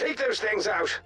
Take those things out.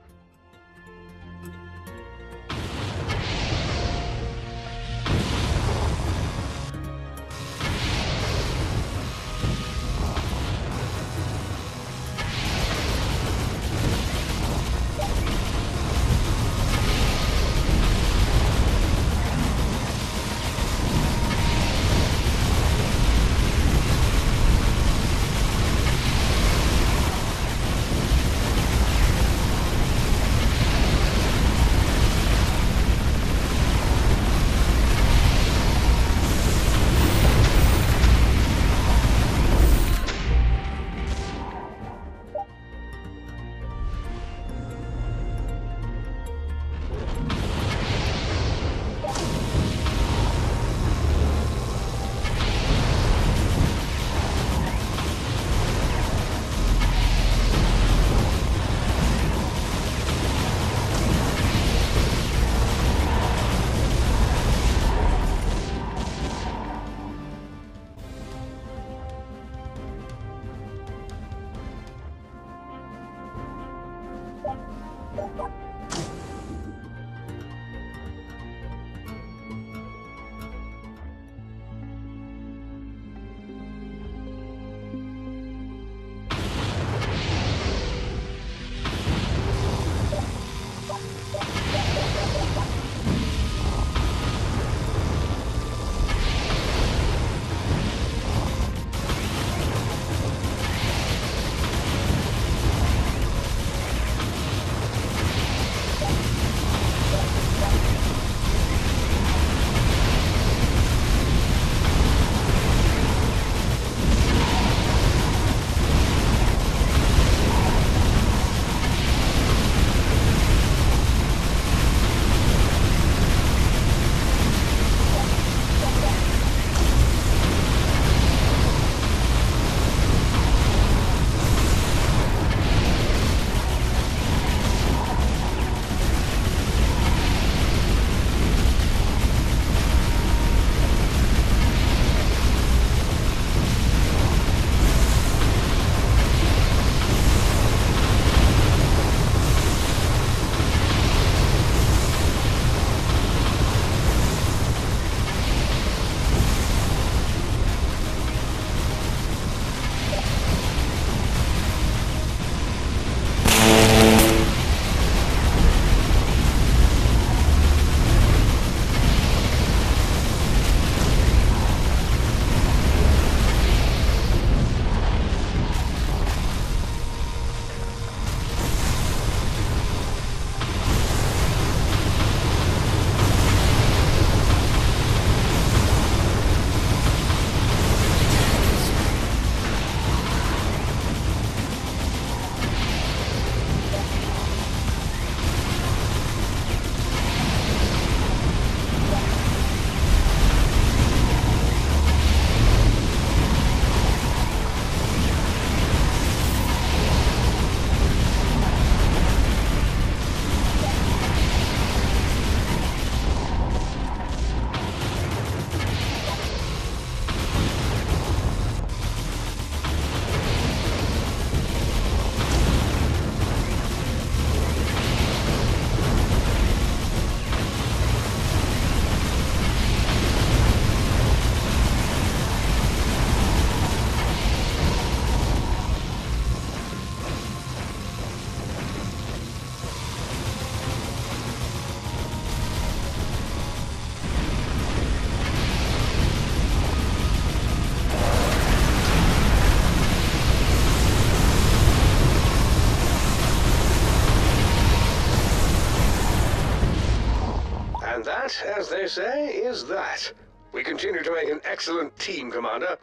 Say is that. We continue to make an excellent team, Commander.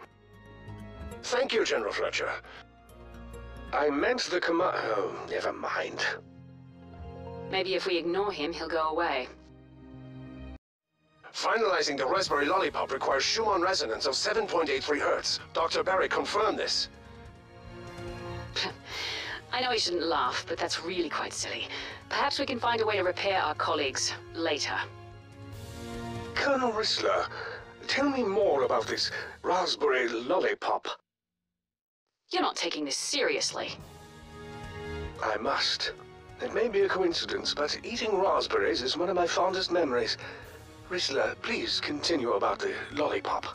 Thank you, General Fletcher. I meant the command. Oh, never mind. Maybe if we ignore him, he'll go away. Finalizing the Raspberry Lollipop requires Schumann resonance of 7.83 Hertz. Dr. Barry confirmed this. I know he shouldn't laugh, but that's really quite silly. Perhaps we can find a way to repair our colleagues later. Colonel Rissler, tell me more about this raspberry lollipop. You're not taking this seriously. I must. It may be a coincidence, but eating raspberries is one of my fondest memories. Rissler, please continue about the lollipop.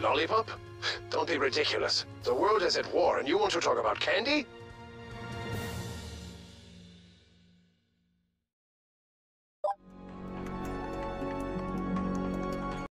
Lollipop? Don't be ridiculous. The world is at war and you want to talk about candy?